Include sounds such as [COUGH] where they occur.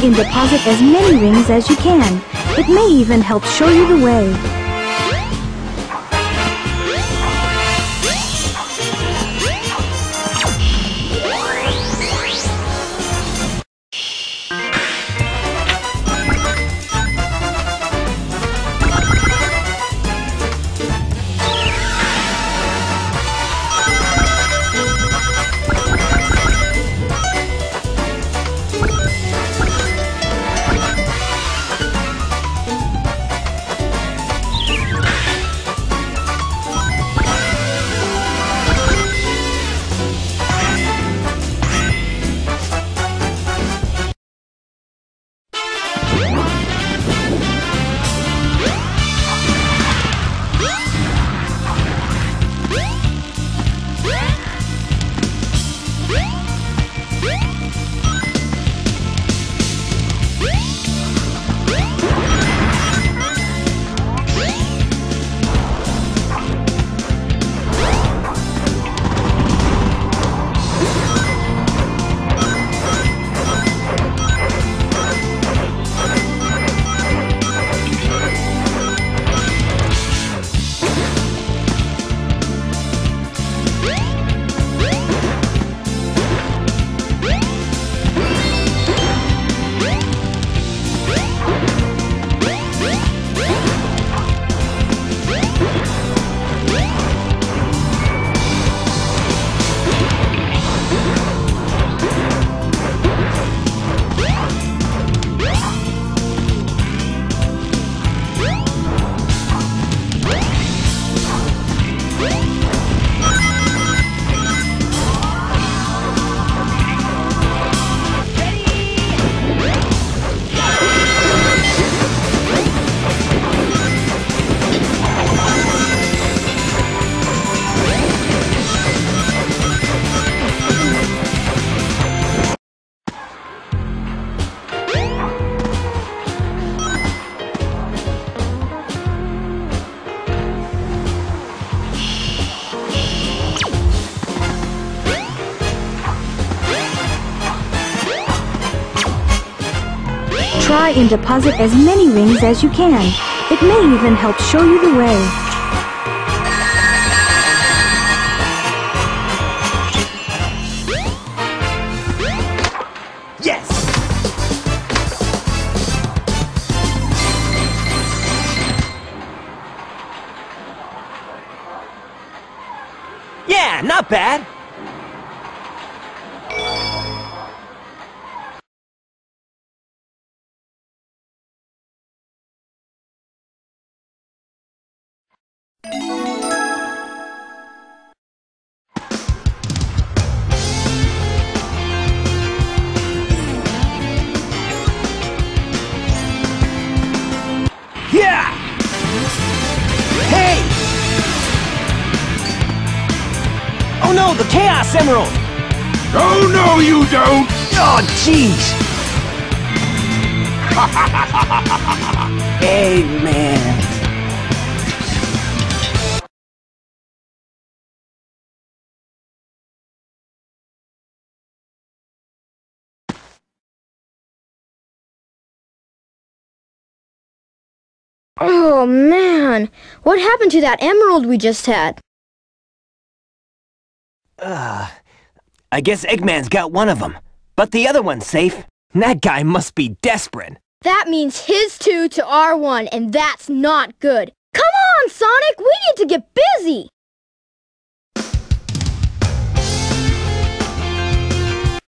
Deposit as many rings as you can. It may even help show you the way. Try and deposit as many rings as you can. It may even help show you the way. Yes! Yeah, not bad. The Emerald! Oh, no, you don't! Oh, jeez! [LAUGHS] hey, man. Oh man, what happened to that emerald we just had? Uh, I guess Eggman's got one of them. But the other one's safe. That guy must be desperate. That means his two to our one, and that's not good. Come on, Sonic, we need to get busy!